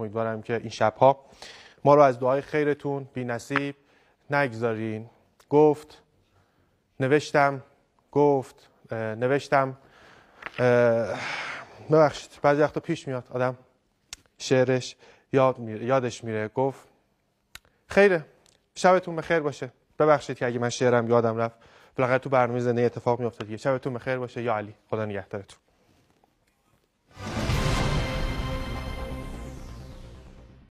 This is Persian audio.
امیدوارم که این شبها ما رو از دعای خیرتون بی نصیب نگذارین. گفت نوشتم گفت نوشتم. ببخشید بعضی وقتا پیش میاد آدم شعرش یاد میره، یادش میره. گفت خیره شبتون بخیر باشه. ببخشید که اگه من شعرم یادم رفت. بالاخره تو برنامه زنده اتفاق میافتاد دیگه. شبتون بخیر باشه. یا علی خدا نگهدارتون.